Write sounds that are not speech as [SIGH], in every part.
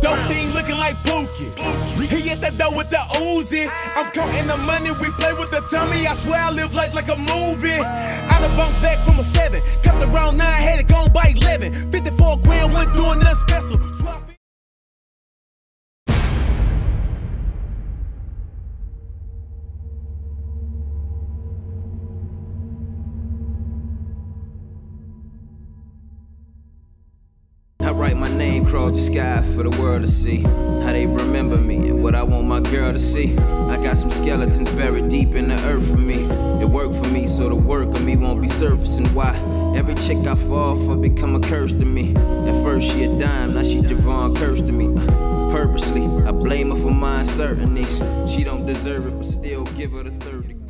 Dope thing looking like Pookie. He hit the door with the Uzi. I'm counting the money, we play with the tummy. I swear I live life like a movie. I done bounced back from a seven. Cut the round nine, had it gone by 11. 54 grand, wasn't doing nothing special. Swap across the sky for the world to see. How they remember me and what I want my girl to see. I got some skeletons buried deep in the earth for me. It worked for me, so the work of me won't be surfacing. Why? Every chick I fall for become a curse to me. At first she a dime, now she Javon curse to me. Purposely, I blame her for my uncertainties. She don't deserve it, but still give her the third degree.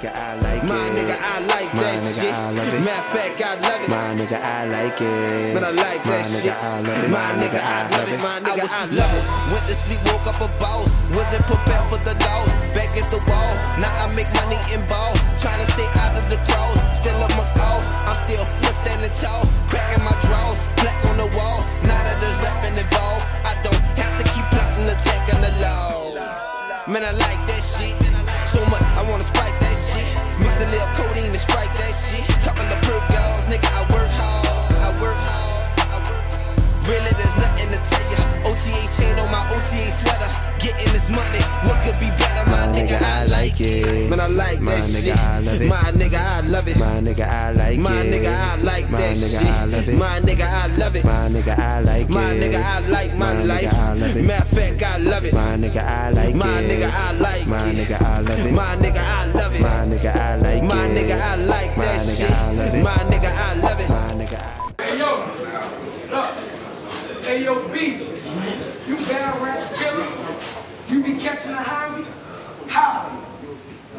I let it. My nigga, I like My it. nigga, I like My that nigga, shit. I love it. Matter of fact, I love it. My nigga, I like it. Man, I like My that nigga, shit. I love it. My nigga, I love it. My nigga, I love it. went to sleep, woke up a boss. Wasn't prepared for the loss. Back against the wall, now I make money in ball. Trying to stay out of the crowd, still up my skull. I'm still still standing tall, cracking my drawers, black on the wall. Now that there's rapping involved, I don't have to keep plotting, attacking the law. Man, I like hard. There's nothing to tell ya. OTA chain on my OTA sweater. Getting this money, what could be better? My My nigga, I like it. Man, I like My that nigga, shit. I love it. My nigga, I love it. My nigga, I like My it. nigga, I like My that nigga, shit. I love it. My nigga, I love it. My nigga, I like it. My nigga, I like my, My life. nigga, I love it. Matter of fact, I love it. My nigga, I like My it. nigga, I like My it. nigga, I love it. My nigga, I love it. My nigga, I like My it. nigga, I like My that nigga, shit. I love it. My nigga, B, you bad raps killer. You be catching a hobby? How?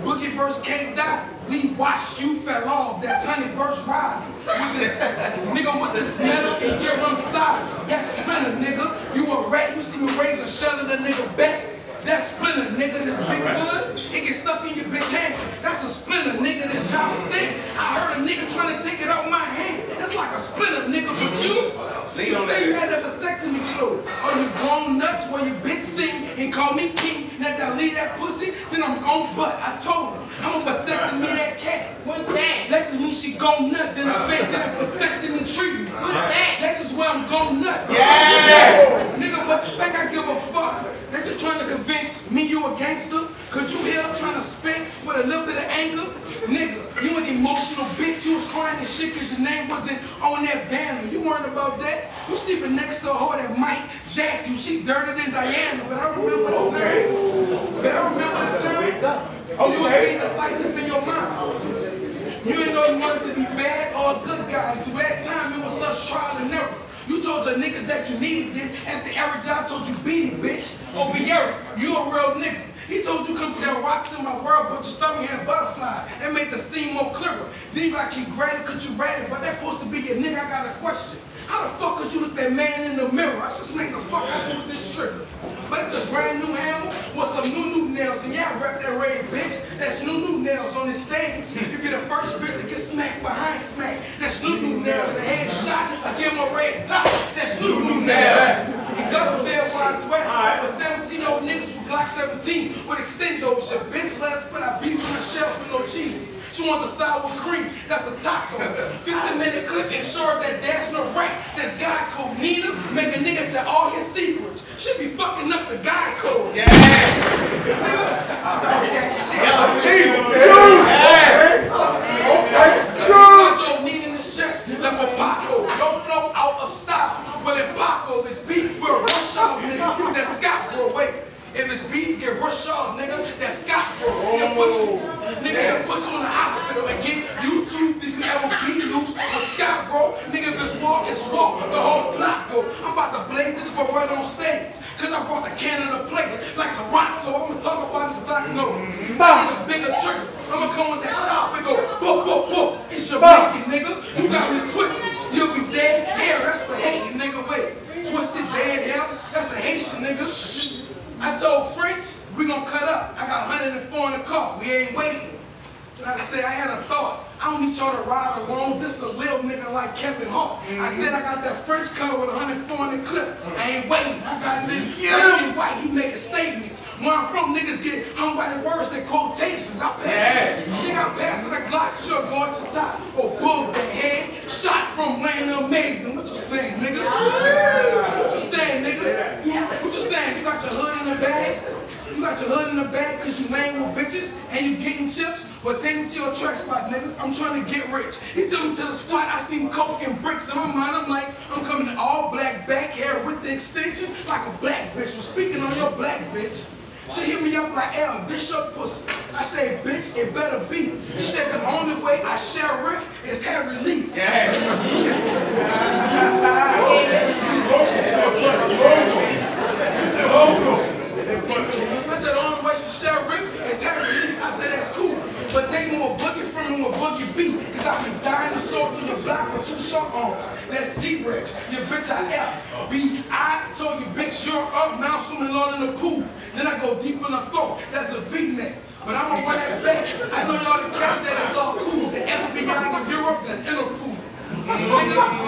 Boogie verse came down, we watched you fell off. That's Honey verse Riley. With this nigga with this metal and get on side. That's Splinter, nigga. You a rat, you see me raise a shell of the nigga back. That's Splinter, nigga. This big wood, it get stuck in your bitch hand. That's a Splinter, nigga. This job stick. I heard a nigga trying to take it out my hand. It's like a Splinter, nigga. But you, you say you had vasectomy flu. Or you grown nuts where you bitch sing and call me king. Now that leave that pussy, then I'm gone but I told her, I'm a vasectomy that cat. What's that? That she gon' nut, then the bitch get a vasectomy treatment. What's that? That's just where I'm gon' nut. Yeah! Nigga, but you think I give a fuck? That you trying to convince me you a gangster? Cause you here trying to spit with a little bit of anger? Nigga, you an emotional bitch. You was crying and shit cause your name wasn't on that banner. You weren't about that. You sleeping next to a hoe that might jack you. She dirtier than Diana, but I remember the time. But I remember the time. Oh, you was being decisive in your mind. You didn't know you wanted to be bad or good guy. Through that time, it was such trial and error. You told your niggas that you needed it. After every job told you beat it, bitch. Oh, Eric, you a real nigga. He told you come sell rocks in my world, but your stomach had butterflies. and made the scene more clearer. Then you like you granted, you ratted, but that supposed to be your nigga. I got a question. How the fuck could you look that man in the mirror? I should smack the fuck out you with this trigger. But it's a brand new hammer with some new new nails. And yeah, I rep that red bitch. That's new new nails on this stage. You be the first bitch to get smacked behind smack. That's new new nails. A headshot, I give him a red top. That's new new nails. And Gutterville where I dwell. With 17 old niggas with Glock 17 with extendos. Your bitch let us put our beef on the shelf with no cheese. She want the sour cream, that's a taco. 50 minute clip, ensure that there's no right. That's guy code Nina, make a nigga tell all his secrets. She be fucking up the guy code. Yeah. Nigga, that shit. Got your knee in his chest, left Paco. Don't flow out of style. Well, Paco is beef, we'll rush off, nigga. That's Scott, bro. Wait. If it's beef, get rush off, nigga. That's Scott, bro. Oh. You, nigga, he'll put you in the hospital and get you YouTube if you ever be loose with Scott, bro. Nigga, if it's walk, it's walk. The whole plot go. I'm about to blaze this for right on stage. Cause I brought the Canada place like Toronto. I'ma talk about this black note. I need a bigger trigger. I'ma come with that chop and go, boop, boop, boop. It's your bacon, nigga. You got me twisted. You'll be dead. Hair, that's for hating, nigga. Wait. Twisted dead hair. That's a Haitian, nigga. I told French, we gonna cut up. I got 104 in the car. We ain't waiting. And I said, I had a thought. I don't need y'all to ride along. This a little nigga like Kevin Hart. I mm-hmm. said I got that French cut with a 104 in the clip. I mm-hmm. ain't waiting. I got it in black and white. He making statements. Where I'm from, niggas get hung by the words, they quotations. I pass it. Nigga, I pass it a Glock, sure go at your top. Or bug the head, shot from laying amazing. What you saying, nigga? What you saying, nigga? What you saying? You got your hood in the bag? You got your hood in the bag because you laying with bitches and you getting chips? Well, take me to your track spot, nigga. I'm trying to get rich. He took me to the spot. I seen coke and bricks in my mind. I'm like, I'm coming in all black back hair with the extension like a black bitch. Well, speaking on your black bitch, she hit me up like, L, this your pussy. I say, bitch, it better be. She said, the only way I share riff is Harry Lee. I [LAUGHS] said, the only way she share riff is Lee. I said, that's cool. But take me with Boogie from him with Boogie B. Cause I've been dying to soar through your block with two short arms. That's T-Rex. Your bitch I F. B. I told you, bitch, you're up. Now swimming along in the pool. Then I go deep in the throat. That's a V-neck. But I'ma run that back. I know y'all can catch that. It's all cool. The FBI in Europe, that's Interpol. Nigga.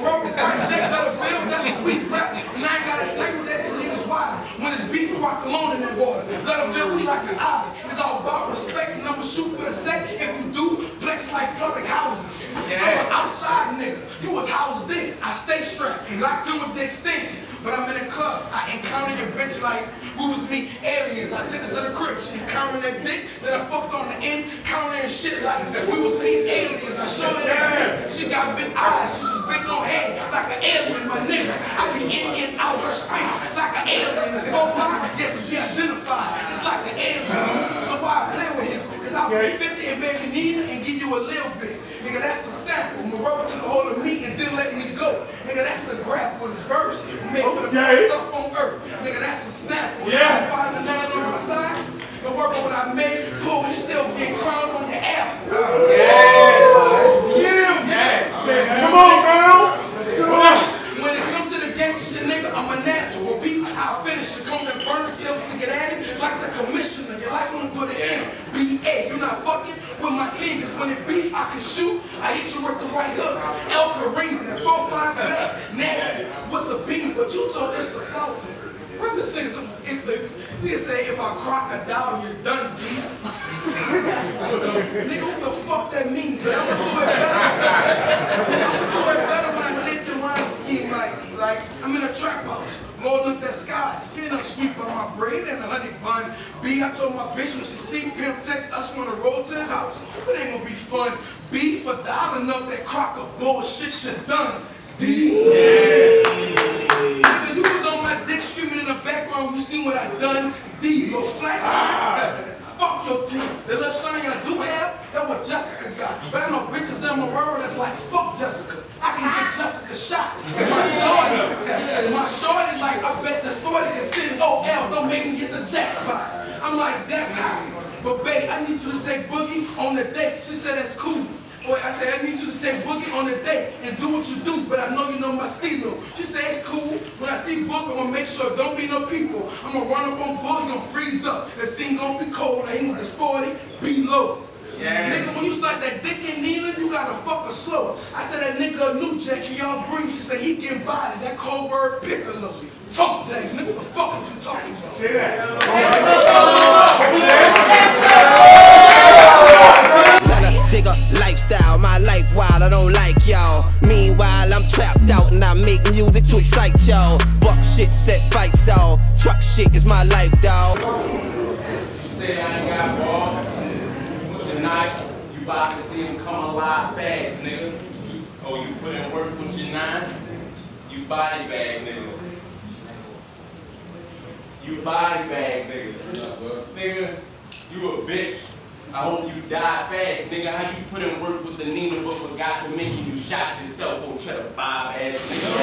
Morocco project of the bill, that's what we rap. And I ain't gotta tell you that these niggas wild. When it's beef, we rock alone in that water. Let bill, we like an eye. It's all about respect, and I'ma shoot for the set. If you do, flex like public housing. I'm an outside nigga. You was housed in. I stay strapped, locked in with the extension. But I'm in a club. I encounter your bitch like we was me aliens. I took her to the crib. She counting that dick. that I fucked on the end, counting shit like we was me aliens. I showed her that dick. She got big eyes. Cause she's big on head like an alien, my nigga. I be in and out her space like an alien. It's so far yet to be identified. It's like an alien. So why I play with him? Cause I'll be 50 and maybe Nina and give you a little bit. Nigga, that's a sample. Morocco took a hold of me and didn't let me go. Nigga, that's a grab with his verse. Made for the best stuff on earth. Nigga, that's a snap. Yeah. Five to nine on my side. The work on what I made. Cool, you still get crowned on your apple. Come on, girl. When it comes to the gangster shit, nigga, I'm a natural. Beat, I'll finish it. Come that burner still to get at it. Like the commissioner, your life gonna put it in. B.A. You're not fucking with my team. Cause when it beef, I can shoot. I hit you with the right hook. El Kareem, that 4-5 back. Nasty with the beam. But you told this to Sultan. This nigga's, if, if, nigga say, if I crocodile, you're done, B. [LAUGHS] Nigga, what the fuck that means? I'm gonna do it better. I'm gonna do it better when I take your rhyme scheme like, like I'm in a trap house, loading up that sky. Getting a sweep on my braid and a honey bun. B, I told my bitch when she see pimp text us wanna roll to his house. It ain't gonna be fun. B, for dialing up that crock of bullshit you done. D. Yeah. Nigga, you was on my dick screaming in the background. You seen what I done? D, little flat. Ah. Fuck your team. The little shine I do have, that what Jessica got. But I know bitches in my world that's like, fuck Jessica. I can get Jessica shot. My shorty, my shorty like, I bet this 40 can send OL, don't make me get the jackpot. Like, that's how. But babe, I need you to take Boogie on the date. She said that's cool. Boy, I said, I need you to take Boogie on the date and do what you do, but I know you know my stilo. She said, it's cool. When I see Boogie, I'm gonna make sure don't be no people. I'm gonna run up on Boogie, gonna freeze up. The scene gonna be cold. I ain't with this 40, be low. Nigga, when you start that dick in Nina, you gotta fuck her slow. I said that nigga a new Jackie, y'all green. She said he getting body. That cold word Piccolo. Fuck Zach, nigga, what the fuck was you talking about? Tell her, dig a lifestyle, my life wild, I don't like y'all. Meanwhile, I'm trapped out and I make music to excite y'all. Buck shit, set fights, y'all. Truck shit is my life, dawg. Say I ain't got ball. Tonight, you about to see him come alive fast, nigga. Oh, you put in work with your nine? You body bag, nigga. You body bag, nigga. Nigga, you a bitch. I hope you die fast, nigga. How you put in work with the Nina but forgot to mention you shot yourself on cheddar five ass nigga.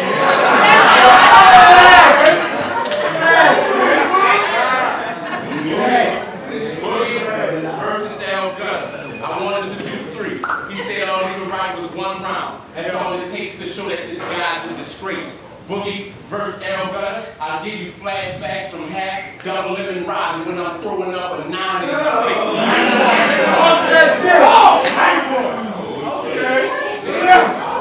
[LAUGHS] versus Al Gunn. I wanted to do three. He said all he could write was one round. That's all it takes to show that this guy's a disgrace. Boogie verse L Gudda. I'll give you flashbacks from Hack, Double Living Robin when I'm throwing up a nine in the face. Oh, oh,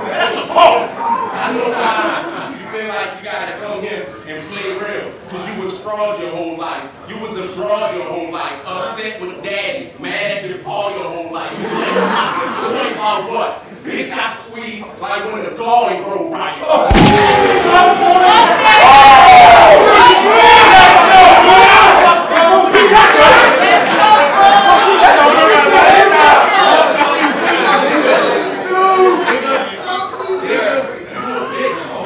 That's a fault. I know why you feel like you gotta come here and play real. Cause you was fraud your whole life. You was a fraud your whole life. Upset with daddy. Mad at your pa your whole life. [LAUGHS] Think about what? Bitch, I squeeze like when the glory grow right. Oh.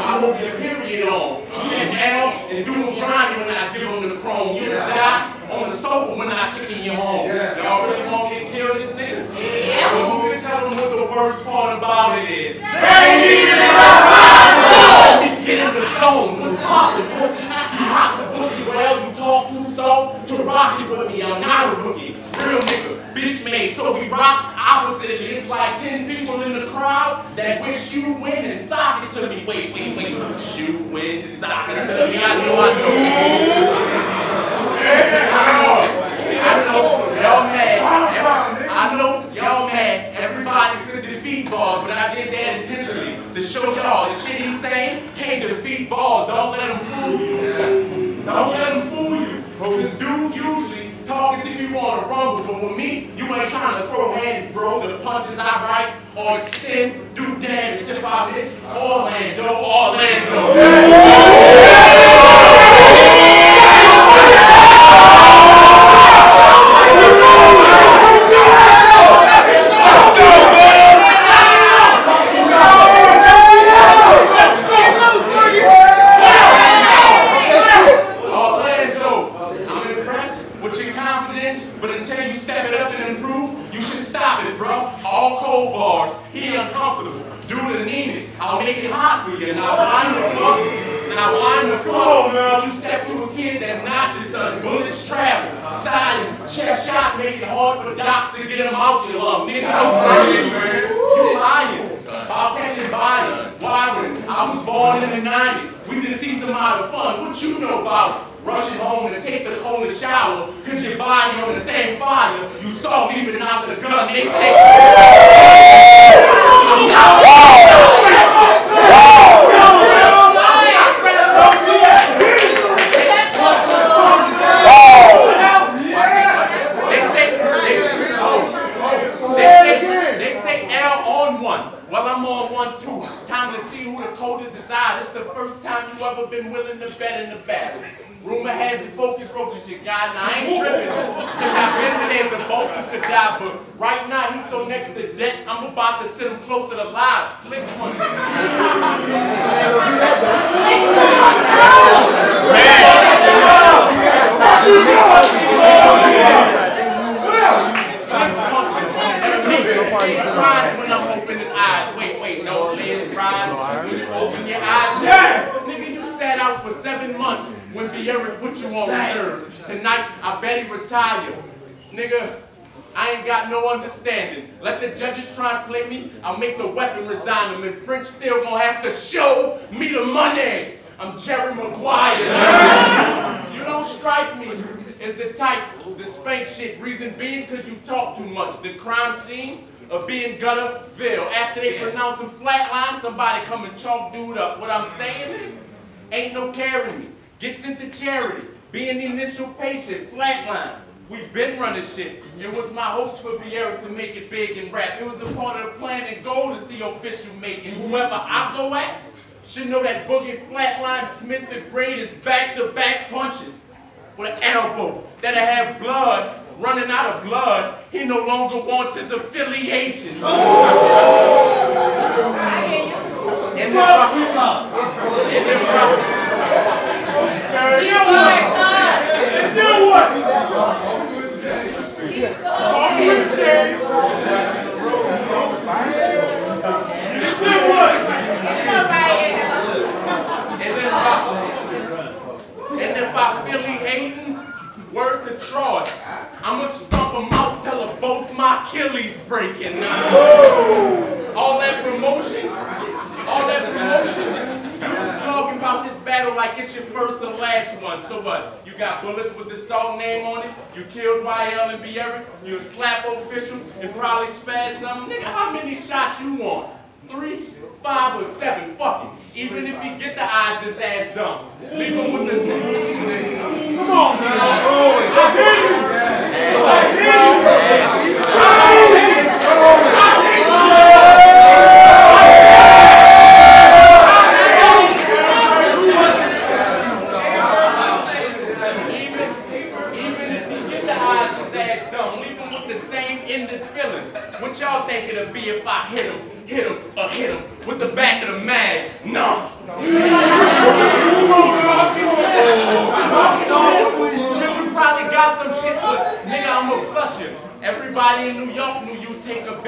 I will get a period on. Catch L and do a grind when I give them the chrome. You die on the sofa when I kick in your home. Y'all really want me to kill this nigga? Yeah. Well, who can tell them what the worst part about it is? They need it Let me get in the zone. What's poppin', pussy? You hot the boogie well, you talk too soft to rock it with me. I'm not a rookie. Real nigga, bitch made. So we rock oppositely. It's like 10 people in the crowd that wish you win and sock it to me. Wait, wait, wait. Shoot wins and sock it to me. I know, I know. I know. I know. Y'all mad. I know y'all mad. Everybody's gonna defeat balls, but I did that intentionally to y'all the shit he's saying can't defeat balls. Don't let him fool you. Don't let him fool you. This dude usually talks if he want to rumble, but with me, you ain't trying to throw hands, bro. The punches I write or extend do damage if I miss Orlando. Orlando, for you. Now fuck. Now the fuck. man. You step through a kid that's not your son. Bullets travel. Side and chest shots make it hard for docs to get him out your lung. Nigga, I'm lying, man. You lying. I'll catch your body. Why when I was born in the 90s, we didn't see some out of fun. What you know about rushing home to take the coldest shower because your body on the same fire you saw leaving out the gun. They say, they, oh, they say, they say L on one. Well, I'm on one too. Time to see coldest is out. It's the first time you ever been willing to bet in the battle. Rumor has it focus roaches your guy, and I ain't tripping. Cause I've been saying the both you could die, but right now he's so next to death, I'm about to sit him closer to live. Slick one. Rise when I'm opening eyes. Wait, wait, no, lids rise. When you open your eyes, yeah! Nigga, you sat out for seven months when Vieira put you on reserve. Tonight, I bet he retire. Nigga, I ain't got no understanding. Let the judges try and play me. I'll make the weapon resign them. And French still gonna have to show me the money. I'm Jerry Maguire. You don't strike me as the type the spank shit. Reason being, cause you talk too much. The crime scene of being Gutterville. After they pronounce him flatline, somebody come and chalk dude up. What I'm saying is, ain't no carrying me. Get sent to charity. Being the initial patient, flatline. We've been running shit. It was my hopes for Vieira to make it big and rap. It was a part of the plan and goal to see official making. Whoever I go at should know that Boogie Flatline Smith and Braid is back-to-back punches with an elbow that'll have blood running out of blood. He no longer wants his affiliation. And if I- and if I- Girl, you know what? Call me a shame. You know what? And if I, and if I feel he hating, word to Troy, I'ma stomp him out till both my Achilles breaking now. like it's your first and last one. So what? You got bullets with the salt name on it. You killed YL and Bierrick. You a slap official and probably spared some. Nigga, how many shots you want? Three, five, or seven? Fuck it. Even if he get the odds, his ass dumb. Leave him with the same. Come on, man. Even, even if he get the odds, his ass dumb. Leave him with the same ended feeling. What y'all think it'll be if I hit him, hit him, or hit him with the back of the mag? No. Cause you probably got some shit, but nigga, I'ma flush you. Everybody in New York knew you take a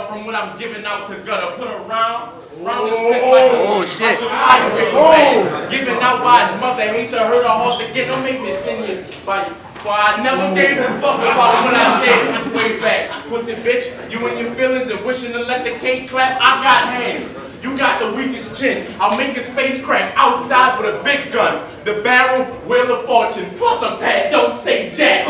big L from what I'm giving out to gutter. Put a round, round his wrist oh, like Oh, shit. Oh. Given out by his mother, hate to hurt her heart to get. Don't make me send you by Why I never gave a fuck about when I said this way back. Pussy bitch, you and your feelings and wishing to let the cake clap. I got hands. You got the weakest chin. I'll make his face crack outside with a big gun. The barrel, wheel of fortune, plus a pad. Don't say jack.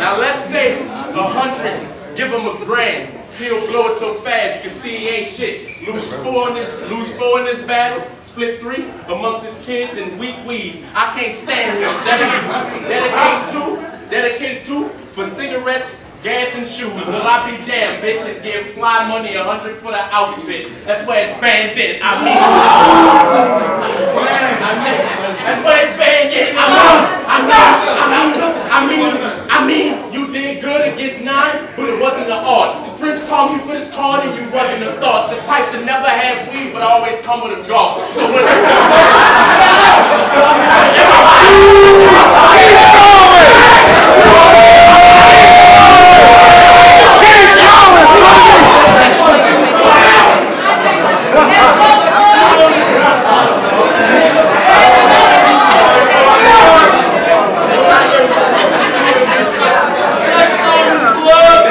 Now let's say a hundred, give him a grand. He'll blow it so fast you can see he ain't shit. Lose four in this, lose four in this battle, split three amongst his kids and weak weed. I can't stand him. Dedicate, dedicate two, dedicate two for cigarettes, gas and shoes. Well, I be damn bitch and give fly money a hundred for the outfit. That's where it's bandit. I mean, I mean, that's where it's bandit. I mean, I mean, I mean, I mean, I mean, you did good against nine, but it wasn't the art. French called you for this card and you wasn't a thought. The type to never have weed, but always come with a dog. So when [LAUGHS]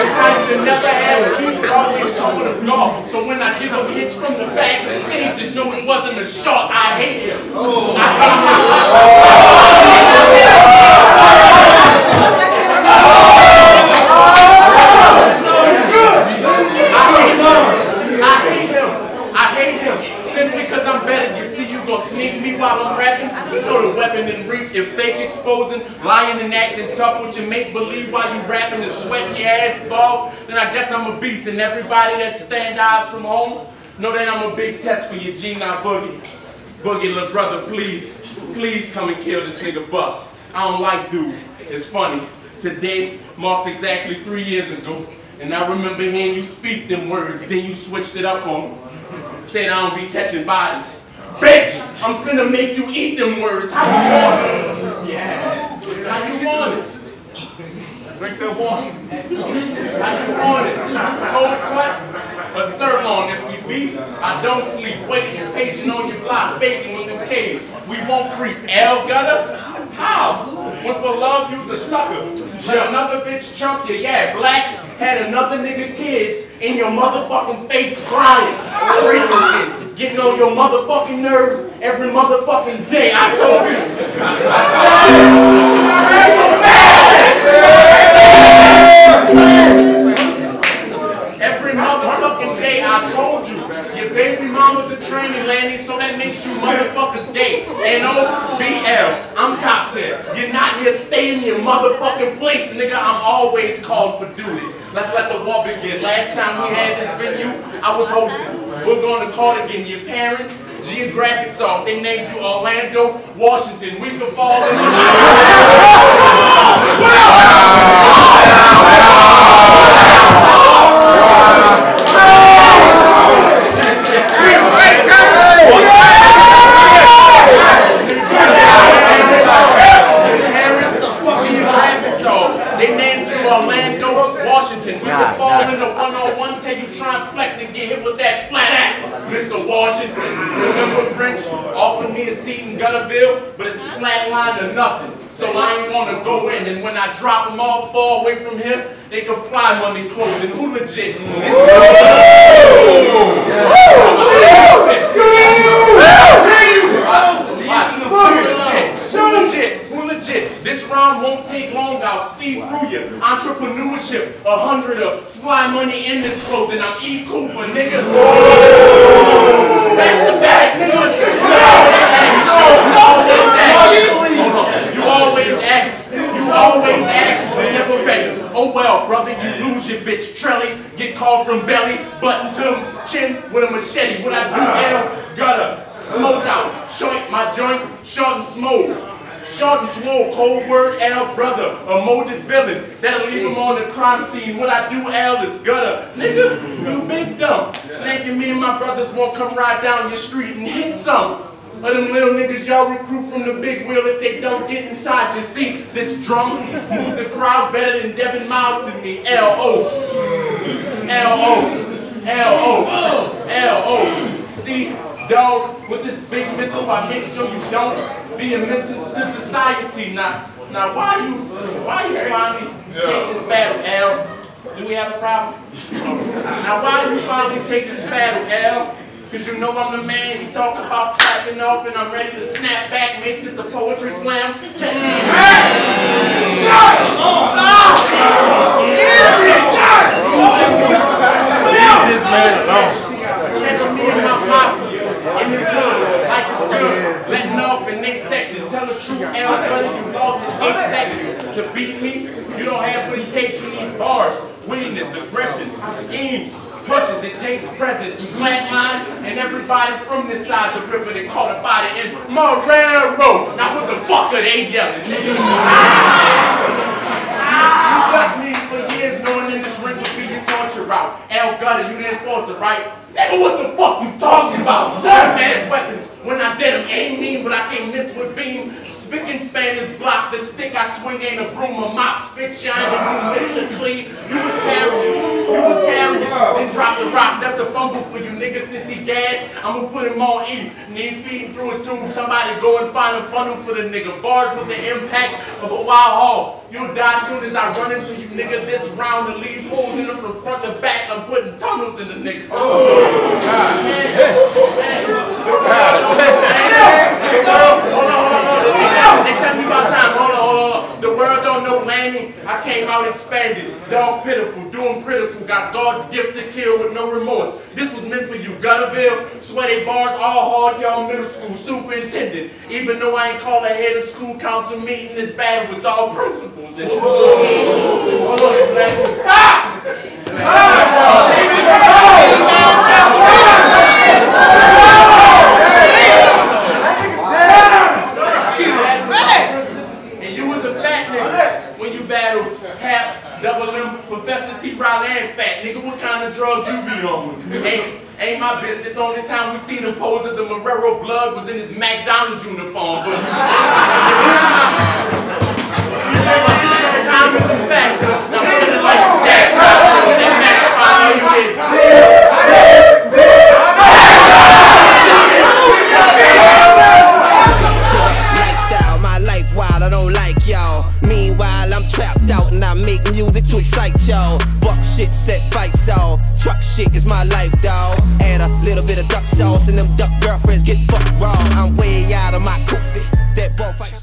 the type to never have weed, but always come with a dog. So when I give him hits from the back, the city just know it wasn't a shot. I hate him. I hate him. I hate him. I hate him. Simply because I'm better. You see, you gonna sneak me You know the weapon in reach. If fake exposing, lying and acting tough with your make believe while you rapping and sweating your ass bald, then I guess I'm a beast. And everybody that stand eyes from home know that I'm a big test for your G now boogie. Boogie, little brother, please, please come and kill this nigga Bucks. I don't like dude. It's funny. Today marks exactly three years ago. And I remember hearing you speak them words, then you switched it up on me. Said I don't be catching bodies. Bitch, I'm finna make you eat them words. How you want it? Yeah. How you want it? Drink that water. How you want it? Cold cut? A sirloin if we beef. I don't sleep. Waiting patient on your block. Bacon with them K's. We won't creep. L Gudda? How? When for love, you's a sucker. But another bitch chumped you. Yeah, black had another nigga kids in your motherfucking face crying. Freaking getting on your motherfucking nerves every motherfucking day. I told you. Every motherfucking day I told you, your baby mama's a tranny landing, so that makes you motherfuckers gay. N-O-B-L, I'm top 10. You're not here staying in your motherfucking place, nigga. I'm always called for duty. Let's let the war begin. Last time we had this venue, I was hosting. We're going to call again. Your parents, geographics off. They named you Orlando, Washington. We could fall in. Offered me a seat in Gutterville, but it's flatline to nothing. So I ain't wanna go in, and when I drop them all far away from him, they can fly money clothing. Who legit? Who legit? Who legit? This round won't take long. I'll speed through you. Entrepreneurship, a hundred of fly money in this clothing. I'm E. Cooper, nigga. Back to back, nigga. Hold on. You always ask. You always ask. but never ready. Oh well, brother, you lose your bitch. Trelly, get called from belly, button to chin with a machete. What I do, ah. L, Gudda, smoke out, short my joints, short and smooth. Short and swole, cold word, L, brother, a molded villain. That'll leave him on the crime scene. What I do, L, is gutter. Nigga, you big dumb. Thinking me and my brothers won't come ride down your street and hit some. Of them little niggas y'all recruit from the big wheel if they don't get inside your seat. This drum moves the crowd better than Devin Miles to me. L-O. L-O. L-O. L-O. See, dog, with this big missile, I make sure you don't be a nuisance to society. Now, now why you, why you finally take this battle, L? Do we have a problem? Now why you finally take this battle, L? Cause you know I'm the man, he talk about clapping off and I'm ready to snap back, make this a poetry slam. Catch me. Me in my pocket, good, letting off in section. Tell the truth, you lost. To beat me, you don't have what it takes, you need bars, wittiness, aggression, schemes. Punches, it takes presence, flatline, and everybody from this side of the river that caught a body in Marrero. Now what the fuck are they yelling? [LAUGHS] You left me for years knowing in this ring would be your torture route. L Gudda, you the enforcer, right? Nigga, what the fuck you talking about? Automatic weapons. When I did them, ain't mean, but I can't miss with beam. Spick and span is blocked. The stick I swing ain't a broom, a mop. Spit shine, and you Mr. Clean. You was carrying, you was carrying. Then drop the rock. That's a fumble for you niggas since he gas. I'ma put him on E. Need feeding through a tube. Somebody go and find a funnel for the nigga. Bars with the impact of a wild hog. You'll die soon as I run into you, nigga. This round and leave holes in them from front to back. I'm putting tunnels in the nigga. They tell me about time. Hold on, hold on. The world don't know Lanny. I came out expanded. Dog pitiful, doing critical. Got God's gift to kill with no remorse. This was meant for you. Gutterville, sweaty bars, all hard, y'all middle school superintendent. Even though I ain't called ahead of school council meeting, this battle was all principles. Black. Stop! And you was a fat nigga when you battled Hap, Double M, Professor T. Riley, and Fat. Nigga, what kind of drugs you be on? Ain't, ain't my business. Only time we seen him pose as a Marrero blood was in his McDonald's uniform. But [LAUGHS] time is a factor. shit set fights all. Truck shit is my life, dawg. Add a little bit of duck sauce, and them duck girlfriends get fucked raw. I'm way out of my coofy. That ball fight shit.